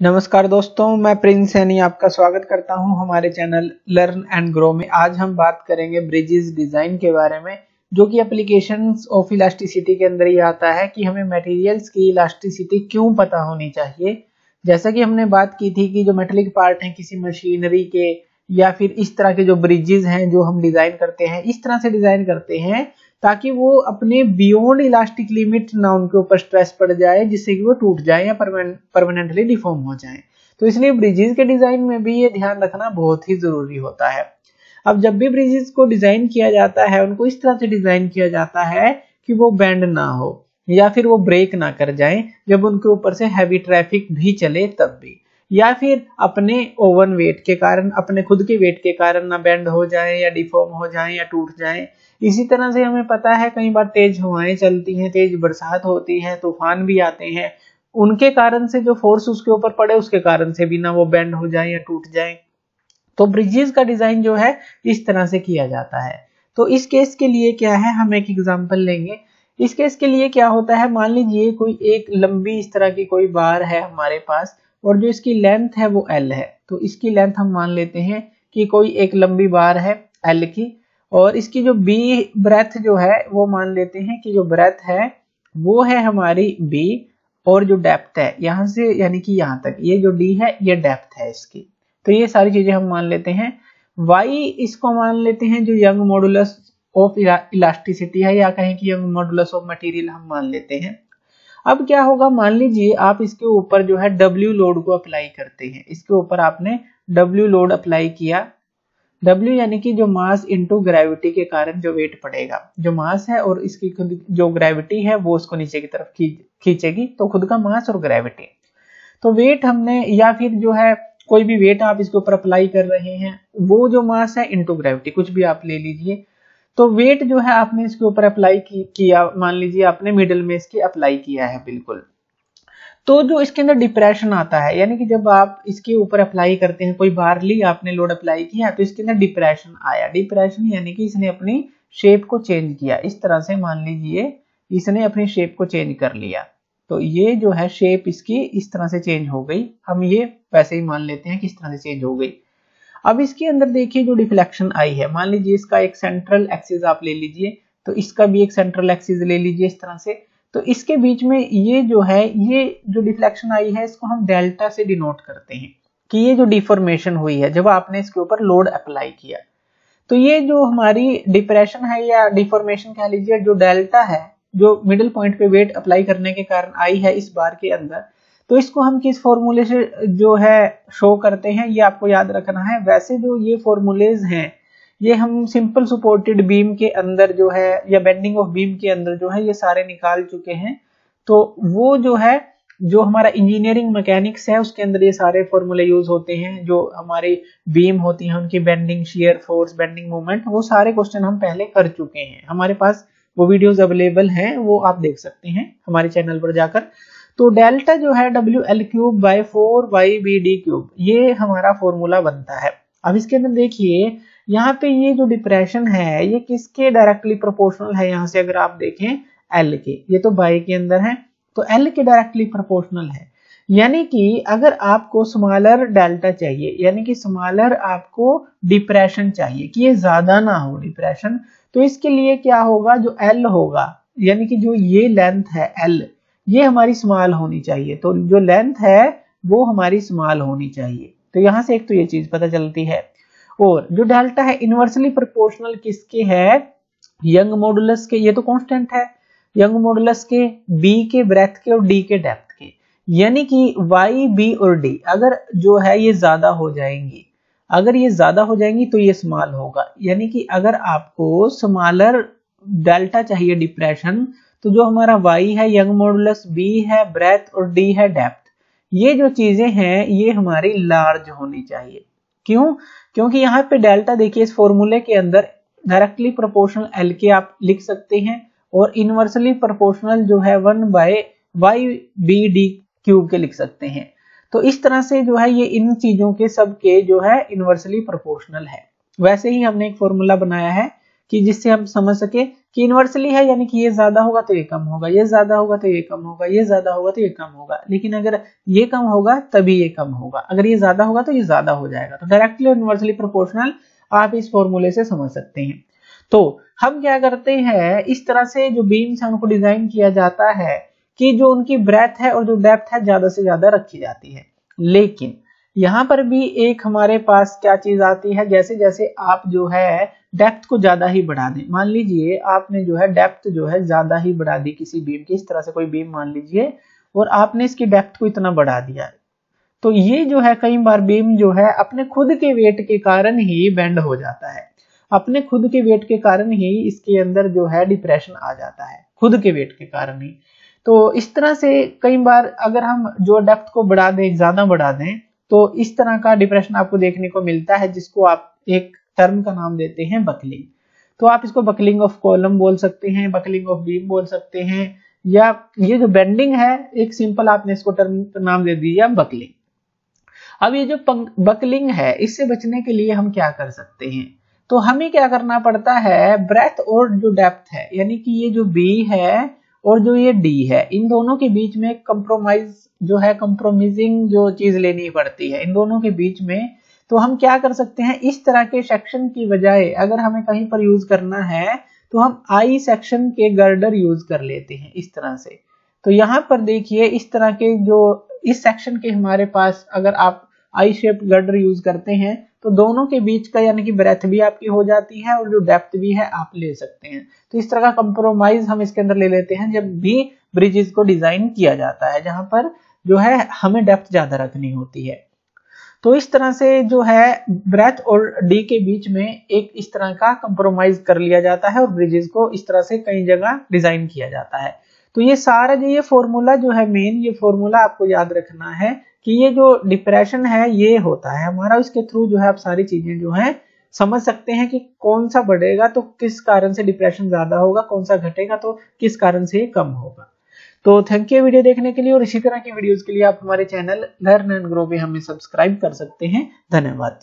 नमस्कार दोस्तों, मैं प्रिंस सैनी आपका स्वागत करता हूँ हमारे चैनल लर्न एंड ग्रो में। आज हम बात करेंगे ब्रिजेस डिज़ाइन के बारे में, जो कि एप्लीकेशंस ऑफ़ इलास्टिसिटी के अंदर ही आता है कि हमें मटेरियल्स की इलास्टिसिटी क्यों पता होनी चाहिए। जैसा कि हमने बात की थी कि जो मेटलिक पार्ट हैं, किसी मशीनरी के, या फिर इस तरह के जो ब्रिजेस हैं, जो हम डिज़ाइन करते हैं, इस तरह से डिज़ाइन करते हैं ताकि वो अपने बियॉन्ड इलास्टिक लिमिट ना उनके ऊपर स्ट्रेस पड़ जाए, जिससे कि वो टूट जाए या परमानेंटली डिफॉर्म हो जाए। तो इसलिए ब्रिजेस के डिज़ाइन में भी ये ध्यान रखना बहुत ही ज़रूरी होता है। अब जब भी ब्रिजेस को डिज़ाइन किया जाता है, उनको इस तरह से डिज़ाइन किया जाता है कि वो बैंड ना हो, या फिर वो ब्रेक ना कर जाए, जब उनके ऊपर से हैवी ट्रैफ़िक भी चले तब भी। या फिर अपने ओवन वेट के कारण, अपने खुद के वेट के कारण ना बैंड हो जाए या डिफॉर्म हो जाए या टूट जाए। इसी तरह से हमें पता है कई बार तेज हवाएँ चलती हैं, तेज बरसात होती है, तूफ़ान भी आते हैं। उनके कारण से जो फोर्स उसके ऊपर पड़े, उसके कारण से भी ना वो बेंड हो जाए या टूट जाए। तो ब्रिजेस का डिज़ाइन जो है, इस तरह से किया जाता है। तो इस केस के लिए क्या है, हम एक एग्ज़ाम्पल लेंगे। इस केस के लिए क्या होता है, मान लीजिए कोई एक लंबी इस तरह की कोई बार है हमारे पास और जो इसकी लेंथ है वो एल है। तो इसकी लेंथ हम मान लेते हैं कि कोई एक लंबी बार है एल की। और इसकी जो बी ब्रेथ जो है, वो मान लेते हैं कि जो ब्रेथ है, वो है हमारी बी और जो डेप्थ है, यहाँ से यानी कि यहाँ तक। ये जो डी है, ये डेप्थ है इसकी। तो ये सारी चीज़ें हम मान लेते हैं। वाई इसको मान लेते हैं जो यंग मॉडुलस ऑफ़ इलास्टिसिटी है, या कहें कि यंग मॉडुलस ऑफ़ मटेरियल हम मान लेते हैं। अब क्या होगा? मान लीजिए आप इसके ऊपर जो है डब्ल्यू लोड को अप्लाई करते हैं। इसके ऊपर आपने डब्ल्यू लोड अप्लाई किया। W यानी कि जो मास इंटू ग्रेविटी के कारण जो वेट पड़ेगा। जो मास है और इसकी खुद जो ग्रेविटी है, वो उसको नीचे की तरफ़ खींचेगी। तो खुद का मास और ग्रेविटी तो वेट हमने या फिर जो है कोई भी वेट आप इसके ऊपर अप्लाई कर रहे हैं, वो जो मास है इंटू ग्रेविटी कुछ भी आप ले लीजिए। तो वेट जो है आपने इसके ऊपर अप्लाई की, किया मान लीजिए आपने मिडिल में इसके अप्लाई किया है बिल्कुल। तो जो इसके अंदर डिप्रेशन आता है यानी कि जब आप इसके ऊपर अप्लाई करते हैं कोई बार ली आपने लोड अप्लाई किया तो इसके अंदर डिप्रेशन आया। डिप्रेशन यानी कि इसने अपनी शेप को चेंज किया। इस तरह से मान लीजिए इसने अपनी शेप को चेंज कर लिया। तो ये जो है शेप इसकी इस तरह से चेंज हो गई। हम ये वैसे ही मान लेते हैं कि इस तरह से चेंज हो गई। अब इसके अंदर देखिए जो डिफ्लेक्शन आई है, मान लीजिए इसका एक सेंट्रल एक्सिस आप ले लीजिए तो इसका भी एक सेंट्रल एक्सिस ले लीजिए इस तरह से। तो इसके बीच में ये जो है, ये जो डिफ्लेक्शन आई है, इसको हम डेल्टा से डिनोट करते हैं कि ये जो डिफॉर्मेशन हुई है, जब आपने इसके ऊपर लोड अप्लाई किया। तो ये जो हमारी डिप्रेशन है या डिफॉर्मेशन कह लीजिए, जो डेल्टा है, जो मिडिल पॉइंट पे वेट अप्लाई करने के कारण आई है इस बार के अंदर तो इसको हम किस फॉर्मूले से जो है शो करते हैं, ये आपको याद रखना है। वैसे जो ये फॉर्मूलेज हैं, ये हम सिंपल सपोर्टेड बीम के अंदर जो है, या बेंडिंग ऑफ़ बीम के अंदर जो है, ये सारे निकाल चुके हैं। तो वो जो है, जो हमारा इंजीनियरिंग मैकेनिक्स है, उसके अंदर ये सारे फॉर्मूले यूज़ होते हैं। जो हमारी बीम होती है, उनकी bending shear force bending movement वो सारे क्वेश्चन हम पहले कर चुके हैं। हमारे पास वो वीडियोस अवेलेबल हैं, वो आप देख सकते हैं हमारे चैनल पर जाकर। तो डेल्टा जो है W L cube by four Y B D cube ये हमारा फॉर्मूला बनता है। अब इसके अंदर देखिए, यहाँ पे ये जो डिप्रेशन है, ये किसके डायरेक्टली प्रोपोर्शनल है? यहाँ से अगर आप देखें एल के। ये तो बाई के अंदर है। तो एल के डायरेक्टली प्रोपोर्शनल है। यानी कि अगर आपको स्मॉलर डेल्टा चाहिए, यानी कि स्मॉलर आपको डिप्रेशन चाहिए, कि ये ज़्यादा ना हो डिप्रेशन तो इसके लिए क्या होगा? जो एल होगा, यानी कि जो ये लेंथ है एल ये हमारी स्मॉल होनी चाहिए। तो जो लेंथ है, वो हमारी स्मॉल होनी चाहिए। तो यहाँ से एक तो ये चीज़ पता चलती है। और जो डेल्टा है इनवर्सली प्रोपोर्शनल किसके है? यंग मॉडुलस के। ये तो कांस्टेंट है। यंग मॉडुलस के बी के ब्रेथ के और डी के डेप्थ के। यानी कि वाई बी और डी अगर जो है ये ज़्यादा हो जाएँगी, अगर ये ज़्यादा हो जाएँगी तो ये स्मॉल होगा। यानी कि अगर आपको स्मॉलर डेल्टा चाहिए डिप्रेशन तो जो हमारा वाई है यंग मॉडुलस बी है ब्रेथ और डी है डेप्थ ये जो चीज़ें हैं, ये हमारी लार्ज होनी चाहिए। क्यों? क्योंकि यहाँ पे डेल्टा देखिए, इस फॉर्मूले के अंदर डायरेक्टली प्रोपोर्शनल एल के आप लिख सकते हैं और इनवर्सली प्रोपोर्शनल जो है one by Y B D cube के लिख सकते हैं। तो इस तरह से जो है, ये इन चीज़ों के सब के जो है इनवर्सली प्रोपोर्शनल है। वैसे ही हमने एक फॉर्मूला बनाया है कि जिससे हम समझ सके कि इन्वर्सली है, यानी कि ये ज़्यादा होगा तो ये कम होगा, ये ज़्यादा होगा तो ये कम होगा, ये ज़्यादा होगा तो ये कम होगा। लेकिन अगर ये कम होगा, तभी ये कम होगा। अगर ये ज़्यादा होगा तो ये ज़्यादा हो जाएगा। तो डायरेक्टली और इन्वर्सली प्रोपोर्शनल आप इस फॉर्मूले से समझ सकते हैं। तो हम क्या करते हैं, इस तरह से जो बीम्स है, उनको डिज़ाइन किया जाता है कि जो उनकी ब्रेथ है और जो डेप्थ है, ज़्यादा से ज़्यादा रखी जाती है। लेकिन यहाँ पर भी एक हमारे पास क्या चीज़ आती है? जैसे जैसे आप जो है डेप्थ को ज़्यादा ही बढ़ा दें। मान लीजिए, आपने जो है डेप्थ जो है, ज़्यादा ही बढ़ा दी किसी बीम की। इस तरह से कोई बीम मान लीजिए, और आपने इसकी डेप्थ को इतना बढ़ा दिया तो ये जो है, कई बार बीम जो है, अपने खुद के वेट के कारण ही बेंड हो जाता है। अपने खुद के वेट के कारण ही इसके अंदर जो है डिप्रेशन आ जाता है। खुद के वेट के कारण ही। तो इस तरह से कई बार अगर हम जो डेप्थ को बढ़ा दें, ज़्यादा बढ़ा दें तो इस तरह का डिप्रेशन आपको देखने को मिलता है, जिसको आप एक टर्म का नाम देते हैं बकलिंग तो आप इसको बकलिंग ऑफ़ कॉलम बोल सकते हैं बकलिंग ऑफ़ बीम बोल सकते हैं, या ये जो बेंडिंग है, एक सिंपल आपने इसको टर्म नाम दे दिया बकलिंग अब ये जो बकलिंग है, इससे बचने के लिए हम क्या कर सकते हैं? तो हमें क्या करना पड़ता है ब्रेथ और जो डेप्थ है, यानी कि ये जो बी है और जो ये डी है, इन दोनों के बीच में कंप्रोमाइज जो है कंप्रोमाइजिंग जो चीज़ लेनी पड़ती है, इन दोनों के बीच में तो हम क्या कर सकते हैं, इस तरह के सेक्शन की बजाय अगर हमें कहीं पर यूज़ करना है तो हम आई सेक्शन के गर्डर यूज़ कर लेते हैं, इस तरह से। तो यहाँ पर देखिए, इस तरह के जो, इस सेक्शन के हमारे पास अगर आप आई शेप गर्डर यूज़ करते हैं तो दोनों के बीच का यानी कि ब्रेथ भी आपकी हो जाती है और जो डेप्थ भी है आप ले सकते हैं। तो इस तरह का कंप्रोमाइज हम इसके अंदर ले लेते हैं जब भी ब्रिजेस को डिज़ाइन किया जाता है, जहाँ पर जो है हमें डेप्थ ज़्यादा रखनी होती है। तो इस तरह से जो है ब्रेथ और डी के बीच में एक इस तरह का कंप्रोमाइज कर लिया जाता है और ब्रिजेस को इस तरह से कई जगह डिज़ाइन किया जाता है। तो ये सारा जो ये फॉर्मूला जो है मेन ये फॉर्मूला आपको याद रखना है कि ये जो डिप्रेशन है, ये होता है। हमारा उसके थ्रू जो है, आप सारी चीज़ें जो है, समझ सकते हैं कि कौन सा बढ़ेगा तो किस कारण से डिप्रेशन ज़्यादा होगा, कौन सा घटेगा तो किस कारण से कम होगा। तो थैंक यू वीडियो देखने के लिए और इसी तरह की वीडियोस के लिए आप हमारे चैनल लर्न एंड ग्रो में हमें सब्सक्राइब कर सकते हैं। धन्यवाद।